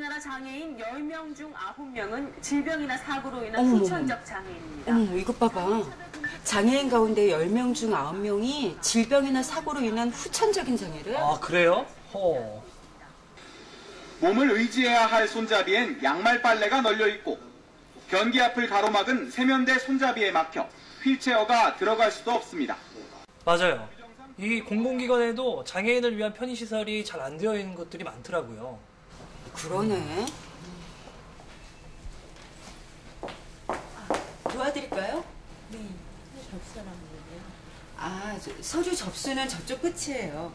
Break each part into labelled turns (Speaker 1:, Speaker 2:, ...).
Speaker 1: 장애인 10명 중 9명은 질병이나 사고로 인한
Speaker 2: 어머머머.
Speaker 1: 후천적 장애인입니다.
Speaker 2: 어머, 이것 봐봐. 장애인 가운데 10명 중 9명이 질병이나 사고로 인한 후천적인 장애를.
Speaker 3: 아 그래요? 허.
Speaker 4: 몸을 의지해야 할 손잡이엔 양말 빨래가 널려 있고 변기 앞을 가로막은 세면대 손잡이에 막혀 휠체어가 들어갈 수도 없습니다.
Speaker 3: 맞아요. 이 공공기관에도 장애인을 위한 편의시설이 잘 안 되어 있는 것들이 많더라고요.
Speaker 2: 그러네. 도와드릴까요? 네. 아, 저, 서류 접수는 저쪽 끝이에요.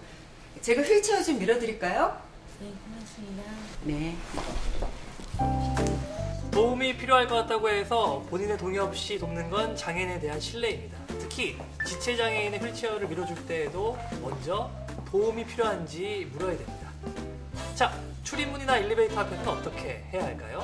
Speaker 2: 제가 휠체어 좀 밀어드릴까요? 네, 고맙습니다. 네.
Speaker 3: 도움이 필요할 것 같다고 해서 본인의 동의 없이 돕는 건 장애인에 대한 신뢰입니다. 특히 지체장애인의 휠체어를 밀어줄 때에도 먼저 도움이 필요한지 물어야 됩니다. 자, 출입문이나 엘리베이터 앞에서는 어떻게 해야 할까요?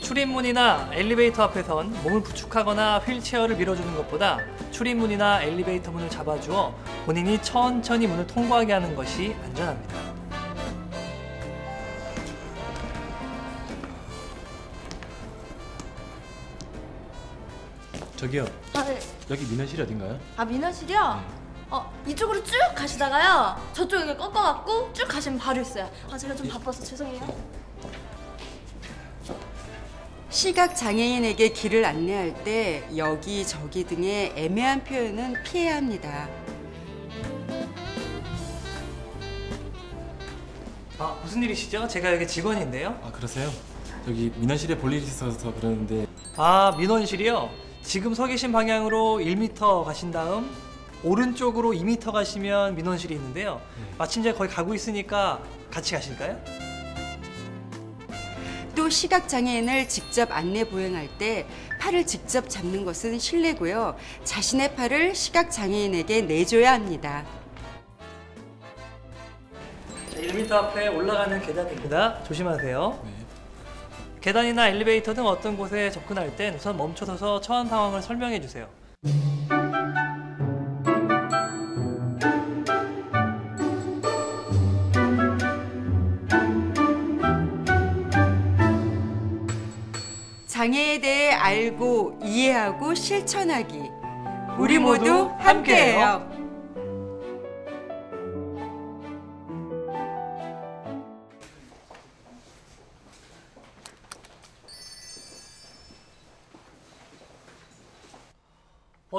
Speaker 3: 출입문이나 엘리베이터 앞에선 몸을 부축하거나 휠체어를 밀어주는 것보다 출입문이나 엘리베이터 문을 잡아주어 본인이 천천히 문을 통과하게 하는 것이 안전합니다.
Speaker 5: 저기요
Speaker 6: 아, 네.
Speaker 5: 여기 민원실 어딘가요?
Speaker 6: 아 민원실이요? 어 이쪽으로 쭉 가시다가요 저쪽에 꺾어갖고 쭉 가시면 바로 있어요 아 제가 좀 바빠서 죄송해요
Speaker 2: 시각 장애인에게 길을 안내할 때 여기 저기 등의 애매한 표현은 피해야 합니다.
Speaker 3: 아, 무슨 일이시죠? 제가 여기 직원인데요.
Speaker 5: 아 그러세요? 여기 민원실에 볼 일 이 있어서 그러는데
Speaker 3: 아, 민원실이요? 지금 서 계신 방향으로 1m 가신 다음 오른쪽으로 2m 가시면 민원실이 있는데요. 마침 제가 거기 가고 있으니까 같이 가실까요?
Speaker 2: 또 시각 장애인을 직접 안내 보행할 때 팔을 직접 잡는 것은 실례고요. 자신의 팔을 시각 장애인에게 내줘야 합니다.
Speaker 3: 자, 1m 앞에 올라가는 계단입니다. 조심하세요.
Speaker 5: 네.
Speaker 3: 계단이나 엘리베이터 등 어떤 곳에 접근할 땐 우선 멈춰서서 처한 상황을 설명해 주세요.
Speaker 2: 장애에 대해 알고 이해하고 실천하기. 우리 모두 함께해요.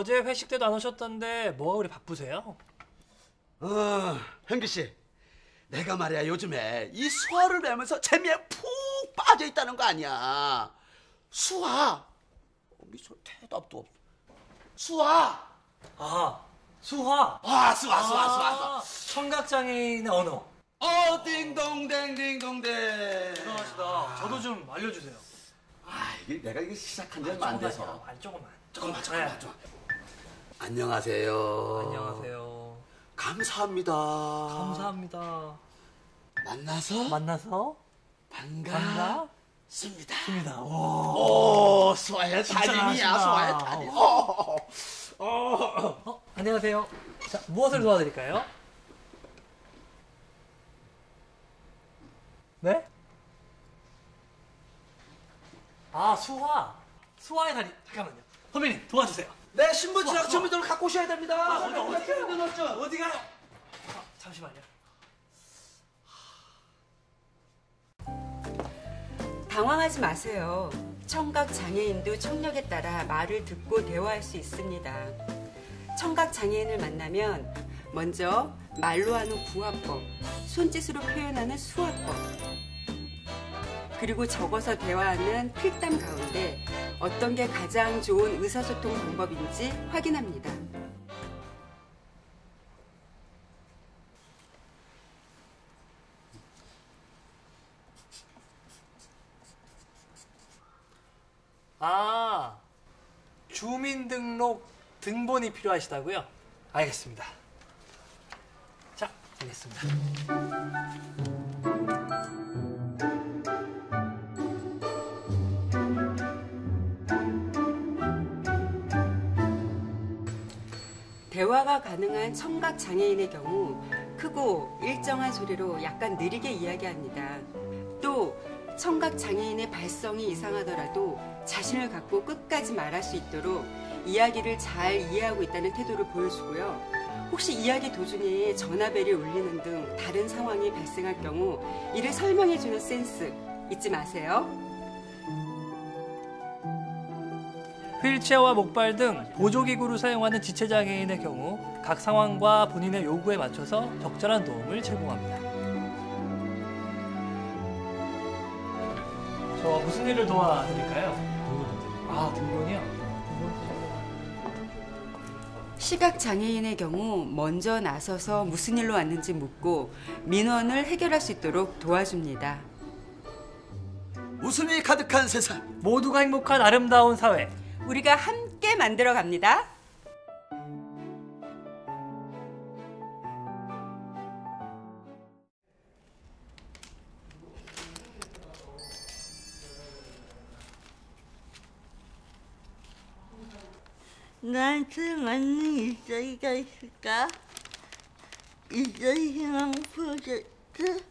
Speaker 3: 어제 회식 때도 안 오셨던데 뭐가 그리 바쁘세요?
Speaker 7: 어, 현규 씨. 내가 말이야 요즘에 이 수화를 배우면서 재미에 푹 빠져 있다는 거 아니야. 수화. 우리 저 대답도 없어. 수화.
Speaker 3: 아, 수화.
Speaker 7: 아, 수화, 수화, 수화, 수화.
Speaker 3: 아, 청각장애인의 언어.
Speaker 7: 어, 딩동댕, 딩동댕.
Speaker 3: 대단하시다. 저도 좀 알려주세요.
Speaker 7: 아, 이게 내가 이게 시작한 지 얼마 안 돼서.
Speaker 3: 조금만요. 아, 조금만.
Speaker 7: 조금만, 조금만,
Speaker 3: 네.
Speaker 7: 조금만. 안녕하세요.
Speaker 3: 안녕하세요.
Speaker 7: 감사합니다.
Speaker 3: 감사합니다.
Speaker 7: 만나서
Speaker 3: 만나서
Speaker 7: 반갑습니다.
Speaker 3: 반갑습니다. 와.
Speaker 7: 오, 수아의
Speaker 3: 진짜
Speaker 7: 달인이야. 수아의 달인. 어, 어,
Speaker 3: 어, 안녕하세요. 자, 무엇을 도와드릴까요? 네? 아, 수화. 수화의 다리. 잠깐만요. 선배님, 도와주세요.
Speaker 7: 네, 신분증하고 전부들 갖고 오셔야 됩니다.
Speaker 3: 아, 어디, 어디, 어디, 어디 가요? 아, 잠시만요.
Speaker 2: 당황하지 마세요. 청각 장애인도 청력에 따라 말을 듣고 대화할 수 있습니다. 청각 장애인을 만나면 먼저 말로 하는 구화법, 손짓으로 표현하는 수화법, 그리고 적어서 대화하는 필담 가운데 어떤 게 가장 좋은 의사소통 방법인지 확인합니다.
Speaker 3: 아, 주민등록 등본이 필요하시다고요? 알겠습니다. 자, 알겠습니다.
Speaker 2: 대화가 가능한 청각 장애인의 경우 크고 일정한 소리로 약간 느리게 이야기합니다. 또 청각 장애인의 발성이 이상하더라도 자신을 갖고 끝까지 말할 수 있도록 이야기를 잘 이해하고 있다는 태도를 보여주고요. 혹시 이야기 도중에 전화벨이 울리는 등 다른 상황이 발생할 경우 이를 설명해주는 센스 잊지 마세요.
Speaker 3: 휠체어와 목발 등 보조기구를 사용하는 지체장애인의 경우 각 상황과 본인의 요구에 맞춰서 적절한 도움을 제공합니다. 저 무슨 일을 도와드릴까요? 아, 등본이요?
Speaker 2: 시각 장애인의 경우 먼저 나서서 무슨 일로 왔는지 묻고 민원을 해결할 수 있도록 도와줍니다.
Speaker 7: 웃음이 가득한 세상.
Speaker 3: 모두가 행복한 아름다운 사회.
Speaker 2: 우리가 함께 만들어 갑니다.
Speaker 8: 나한테 맞는 일자리가 있을까? 일자리 희망 프로젝트?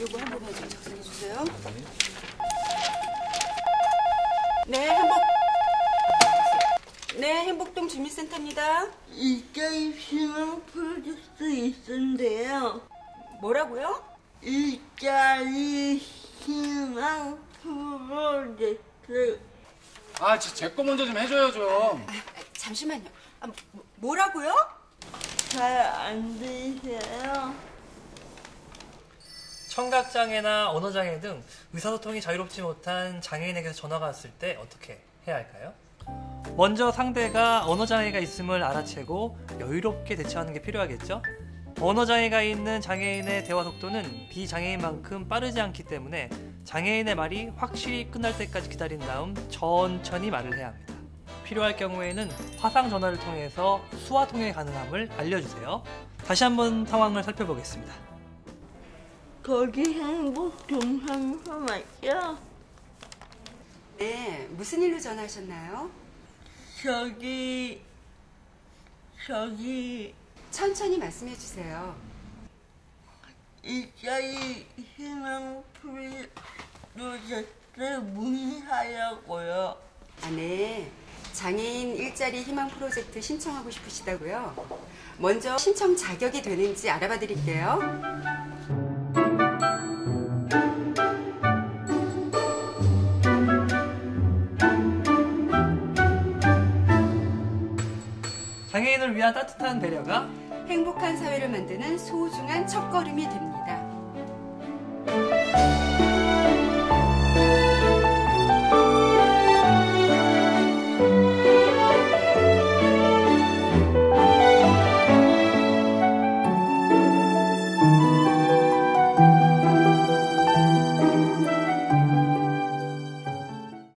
Speaker 2: 요거 한 번만 좀 작성해 주세요. 네, 행복. 네, 행복동 주민센터입니다.
Speaker 8: 일자리 희망 프로젝트 있던데요.
Speaker 2: 뭐라고요?
Speaker 8: 일자리 희망 프로젝트.
Speaker 9: 아, 제 거 먼저 좀 해줘요 좀.
Speaker 2: 잠시만요. 아, 뭐- 뭐라고요?
Speaker 8: 잘 안 들리세요?
Speaker 3: 청각장애나 언어장애 등 의사소통이 자유롭지 못한 장애인에게서 전화가 왔을 때 어떻게 해야 할까요? 먼저 상대가 언어장애가 있음을 알아채고 여유롭게 대처하는 게 필요하겠죠? 언어장애가 있는 장애인의 대화 속도는 비장애인만큼 빠르지 않기 때문에 장애인의 말이 확실히 끝날 때까지 기다린 다음 천천히 말을 해야 합니다. 필요할 경우에는 화상 전화를 통해서 수화 통역이 가능함을 알려주세요. 다시 한번 상황을 살펴보겠습니다.
Speaker 8: 거기 행복 동산소 맞죠?
Speaker 2: 네, 무슨 일로 전화하셨나요?
Speaker 8: 저기, 저기,
Speaker 2: 천천히 말씀해 주세요.
Speaker 8: 일자리 희망 프로젝트 문의하려고요.
Speaker 2: 아, 네. 장애인 일자리 희망 프로젝트 신청하고 싶으시다고요? 먼저 신청 자격이 되는지 알아봐 드릴게요.
Speaker 3: 장애인을 위한 따뜻한 배려가
Speaker 2: 행복한 사회를 만드는 소중한 첫걸음이 됩니다.